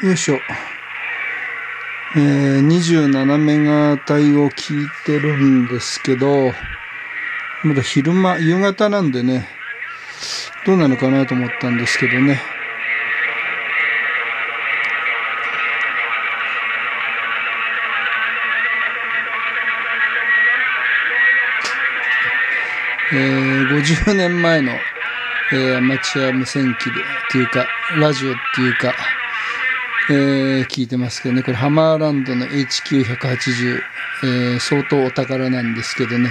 よいしょ。えー、27メガ帯を聞いてるんですけど、まだ昼間、夕方なんでね、どうなのかなと思ったんですけどね。えー、50年前の、えー、アマチュア無線機で、っていうか、ラジオっていうか、えー、聞いてますけどね、これハマーランドの HQ180、えー、相当お宝なんですけどね、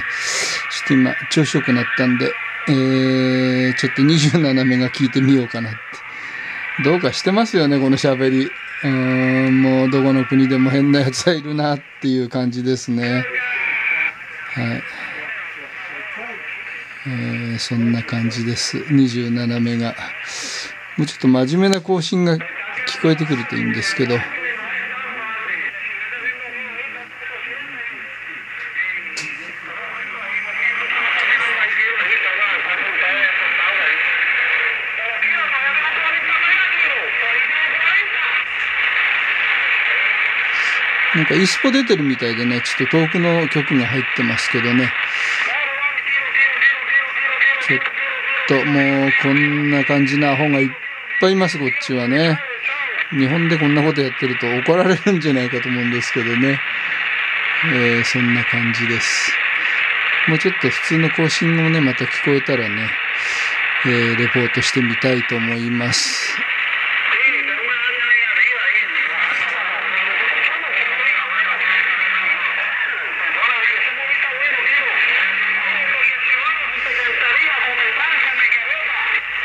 ちょっと今、調子よくなったんで、えー、ちょっと27目が聞いてみようかなって。どうかしてますよね、この喋り。うん、もうどこの国でも変な奴はいるなっていう感じですね。はい。えー、そんな感じです。27目が。もうちょっと真面目な更新が聞こえてくるといいんですけど。なんかイスポ出てるみたいでね、ちょっと遠くの曲が入ってますけどね。ちょっともうこんな感じなアホがいっぱいいます、こっちはね。日本でこんなことやってると怒られるんじゃないかと思うんですけどね。えー、そんな感じです。もうちょっと普通の更新もね、また聞こえたらね、えー、レポートしてみたいと思います。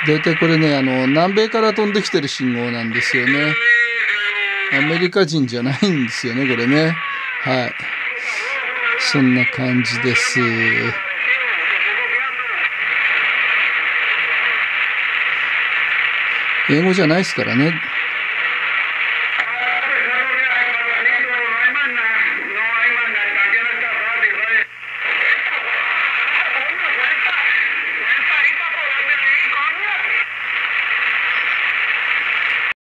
大体これね、あの、南米から飛んできてる信号なんですよね。アメリカ人じゃないんですよね、これね。はい。そんな感じです。英語じゃないですからね。